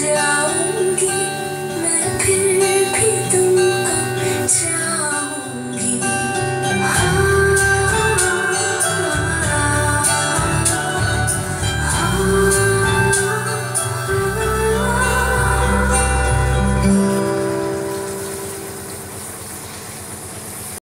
down.